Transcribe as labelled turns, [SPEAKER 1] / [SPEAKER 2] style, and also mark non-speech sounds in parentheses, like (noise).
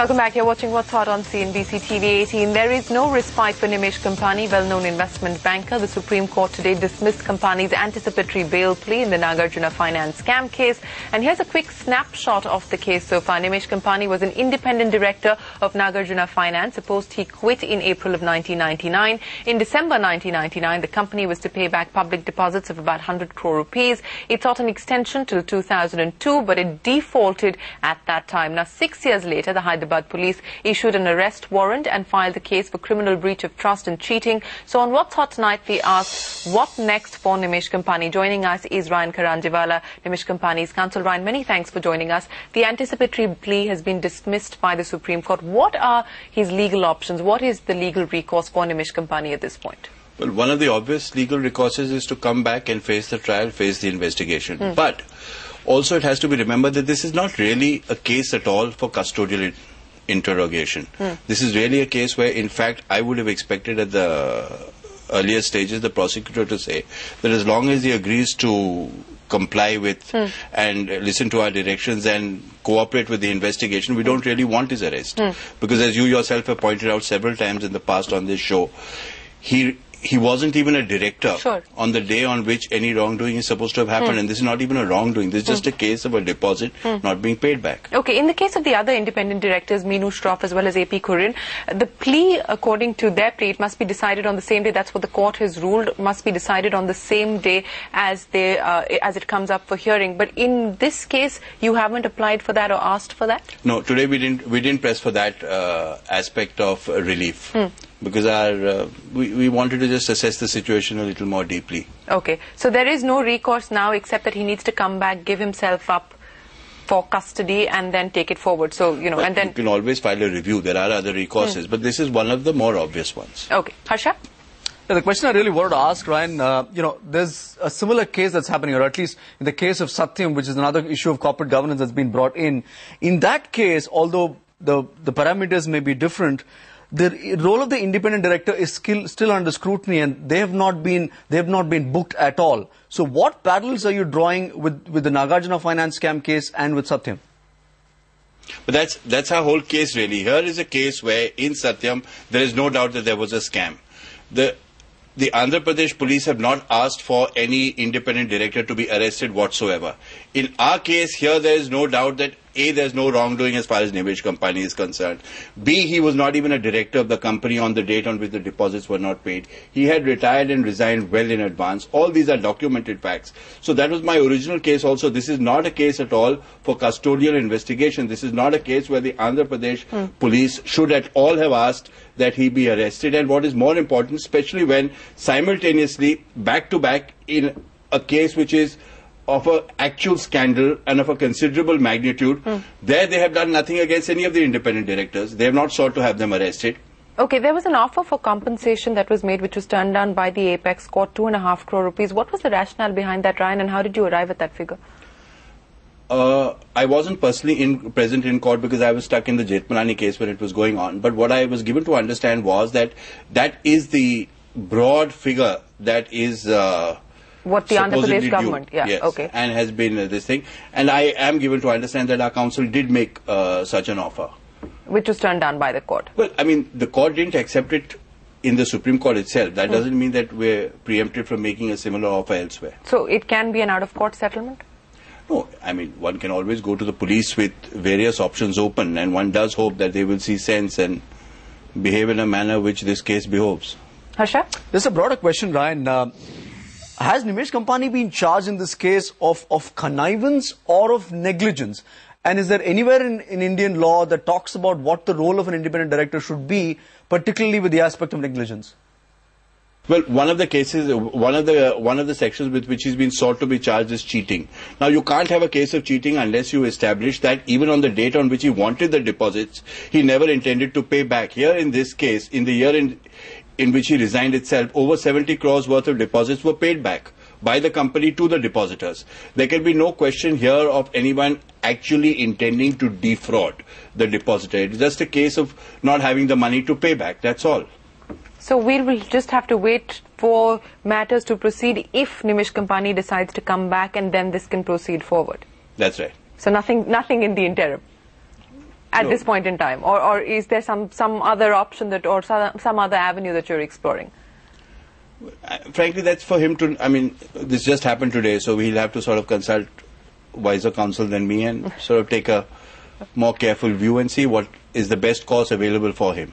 [SPEAKER 1] Welcome back. You're watching What's Hot on CNBC TV 18. There is no respite for Nimesh Kampani, well-known investment banker. The Supreme Court today dismissed Kampani's anticipatory bail plea in the Nagarjuna finance scam case. And here's a quick snapshot of the case so far. Nimesh Kampani was an independent director of Nagarjuna Finance, a post he quit in April of 1999. In December 1999, the company was to pay back public deposits of about 100 crore rupees. It sought an extension till 2002, but it defaulted at that time. Now, six years later, the Hyderabad police issued an arrest warrant and filed the case for criminal breach of trust and cheating. So on What's Hot tonight, we asked what next for Nimesh Kampani. Joining us is Raian Karanjawala, Nimesh Kampani's counsel. Raian, many thanks for joining us. The anticipatory plea has been dismissed by the Supreme Court. What are his legal options? What is the legal recourse for Nimesh Kampani at this point?
[SPEAKER 2] Well, one of the obvious legal recourses is to come back and face the trial, face the investigation. Hmm. But also it has to be remembered that this is not really a case at all for custodial interrogation. Hmm. This is really a case where, in fact, I would have expected at the earlier stages the prosecutor to say that as long as he agrees to comply with hmm. and listen to our directions and cooperate with the investigation, we don't really want his arrest. Hmm. Because as you yourself have pointed out several times in the past on this show, he he wasn't even a director
[SPEAKER 1] Sure.
[SPEAKER 2] on the day on which any wrongdoing is supposed to have happened. And this is not even a wrongdoing. This is just a case of a deposit not being paid back.
[SPEAKER 1] Okay, in the case of the other independent directors, Meenu Shroff as well as AP Kurin, the plea, according to their plea, it must be decided on the same day. That's what the court has ruled. Must be decided on the same day as they uh, as it comes up for hearing. But in this case, you haven't applied for that or asked for that.
[SPEAKER 2] No, today we didn't we didn't press for that uh, aspect of relief because our uh, we we wanted to just assess the situation a little more deeply.
[SPEAKER 1] Okay, so there is no recourse now except that he needs to come back, give himself up for custody, and then take it forward. So you know, and then
[SPEAKER 2] you
[SPEAKER 1] then
[SPEAKER 2] can always file a review. There are other recourses, but this is one of the more obvious ones.
[SPEAKER 1] okay, Harsha.
[SPEAKER 3] Yeah, the question I really wanted to ask, Raian, uh, you know, there's a similar case that's happening, or at least in the case of Satyam, which is another issue of corporate governance that's been brought in. In that case, although the, the parameters may be different, the role of the independent director is still, still under scrutiny and they have not been, they have not been booked at all. So what parallels are you drawing with, with the Nagarjuna finance scam case and with Satyam?
[SPEAKER 2] But that's that's our whole case really. Here is a case where in Satyam there is no doubt that there was a scam. The the Andhra Pradesh police have not asked for any independent director to be arrested whatsoever. In our case here there is no doubt that A there is no wrongdoing as far as Nimesh Kampani is concerned. B he was not even a director of the company on the date on which the deposits were not paid. He had retired and resigned well in advance. All these are documented facts. So that was my original case also. This is not a case at all for custodial investigation. This is not a case where the Andhra Pradesh hmm. police should at all have asked that he be arrested. And what is more important, especially when simultaneously, back to back, in a case which is of a actual scandal and of a considerable magnitude, there they have done nothing against any of the independent directors. They have not sought to have them arrested.
[SPEAKER 1] Okay, there was an offer for compensation that was made, which was turned down by the Apex Court, two and a half crore rupees. What was the rationale behind that, Raian, and how did you arrive at that figure?
[SPEAKER 2] Uh, I wasn't personally in, present in court because I was stuck in the Jethmalani case when it was going on. But what I was given to understand was that that is the broad figure that is. Uh,
[SPEAKER 1] What the Andhra
[SPEAKER 2] supposedly
[SPEAKER 1] Pradesh
[SPEAKER 2] due.
[SPEAKER 1] government, yeah,
[SPEAKER 2] yes,
[SPEAKER 1] okay.
[SPEAKER 2] and has been uh, this thing. And I am given to understand that our counsel did make uh, such an offer.
[SPEAKER 1] Which was turned down by the court.
[SPEAKER 2] Well, I mean, the court didn't accept it in the Supreme Court itself.
[SPEAKER 1] Hmm.
[SPEAKER 2] That doesn't mean that we're preempted from making a similar offer elsewhere.
[SPEAKER 1] So it can be an out of court settlement?
[SPEAKER 2] No, I mean, one can always go to the police with various options open, and one does hope that they will see sense and behave in a manner which this case behoves.
[SPEAKER 1] Harsha?
[SPEAKER 3] There's a broader question, Raian. Uh, has Nimesh Kampani been charged in this case of, of connivance or of negligence? And is there anywhere in, in Indian law that talks about what the role of an independent director should be, particularly with the aspect of negligence?
[SPEAKER 2] Well, one of the cases, one of the one of the sections with which he's been sought to be charged is cheating. Now, you can't have a case of cheating unless you establish that even on the date on which he wanted the deposits, he never intended to pay back. Here, in this case, in the year in in which he resigned itself, over 70 crores worth of deposits were paid back by the company to the depositors. There can be no question here of anyone actually intending to defraud the depositor. It's just a case of not having the money to pay back. That's all.
[SPEAKER 1] So we will just have to wait for matters to proceed if Nimesh Kampani decides to come back and then this can proceed forward.
[SPEAKER 2] That's right.
[SPEAKER 1] So nothing, nothing in the interim. At this point in time, or, or is there some, some other option that, or some, some other avenue that you're exploring?
[SPEAKER 2] Uh, frankly, that's for him to. I mean, this just happened today, so we'll have to sort of consult wiser counsel than me and (laughs) sort of take a more careful view and see what is the best course available for him.